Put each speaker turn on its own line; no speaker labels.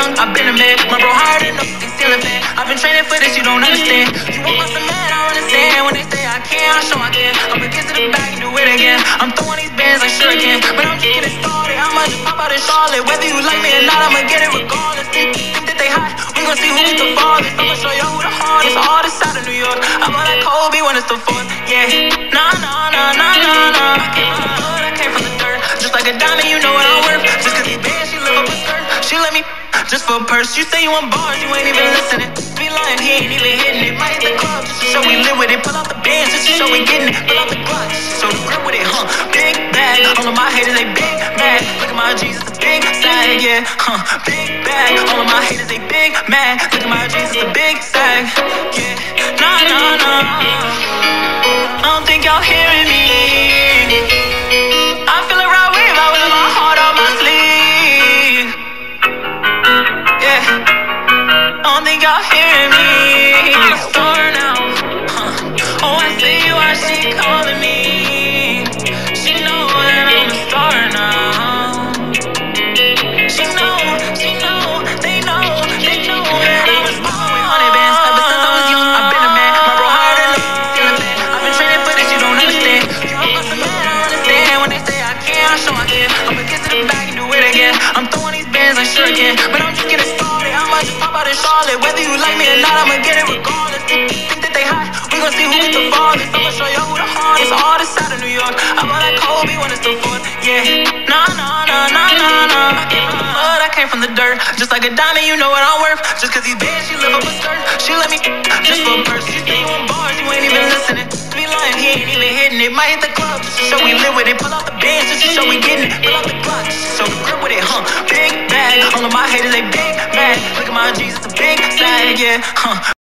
young, I've been a man. My bro higher than no ceiling fan. I've been training for this, you don't understand. You want some man, I understand. When they say I can't, I show I can. I'ma get to the back do it again. I'm throwing these bands like sure again. But I'm just getting started. I'ma just pop out in Charlotte. Whether you like me or not, I'ma get it regardless. Gon' see who is the farthest. I'ma show you who the hardest. Hardest side of New York. I'm on like Kobe when it's the fourth. Yeah. Nah, nah, nah, nah, nah, nah. I came from the hood, I came from the dirt. Just like a diamond, you know what I'm worth. Just cause these bands, she live up a skirt. She let me just for a purse. You say you want bars, you ain't even listening. Be lying, he ain't even hitting it. Might hit the club just to show we live with it. Pull out the bands just to show we getting it. Pull out the Glock just to grip with it, huh? Big bag, all of my haters they big mad. Look at my Jesus, the big sag, yeah, huh? Big bag, all of my haters they mad. Look at my Jesus, the big sag, yeah. Nah, nah, nah. I don't think y'all hearing me. I feel a right wave, I wear my heart on my sleeve. Yeah. I don't think y'all hearing me. I'm a star now. Huh. Oh, I see you, why she calling me. I show I can. I'ma get to the back and do it again. I'm throwing these bands like sure again, but I'm just getting started. I might just pop out in Charlotte, whether you like me or not, I'ma get it regardless. Think, that they hot, we gon' see who gets the farthest. I'ma show y'all who the hardest, hardest side of New York. I'm on like Kobe when it's the fourth, yeah. Nah, nah, nah, nah, nah, nah. I came from the mud, I came from the dirt. Just like a diamond, you know what I'm worth. Just cause these bands, she live up a skirt. She let me just for a purse. Say you want bars, Lying, he even hitting it. Might hit the club show we live with it. Pull out the bands to we getting it. Pull out the Glock so the grip with it, huh? Big bag, all of my haters they big mad. Look at my Jesus, a big bag, yeah, huh?